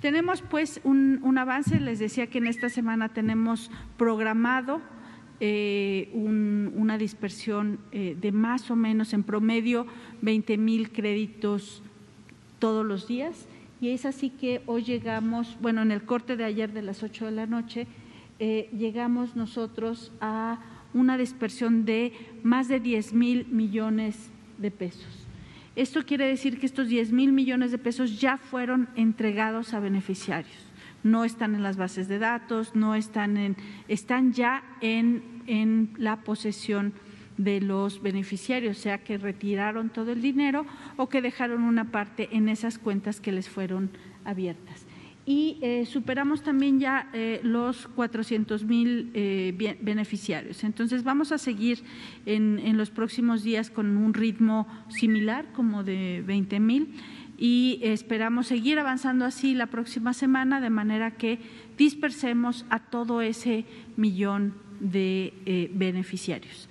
Tenemos pues un, avance, les decía que en esta semana tenemos programado eh, un, una dispersión eh, de más o menos en promedio 20 mil créditos todos los días y es así que hoy llegamos, bueno, en el corte de ayer de las 8 de la noche, eh, llegamos nosotros a una dispersión de más de 10 mil millones de pesos. Esto quiere decir que estos 10 mil millones de pesos ya fueron entregados a beneficiarios no están en las bases de datos, no están en, están ya en, en la posesión de los beneficiarios, sea que retiraron todo el dinero o que dejaron una parte en esas cuentas que les fueron abiertas. Y eh, superamos también ya eh, los 400 mil eh, beneficiarios. Entonces vamos a seguir en, en los próximos días con un ritmo similar, como de 20 mil y esperamos seguir avanzando así la próxima semana de manera que dispersemos a todo ese millón de beneficiarios.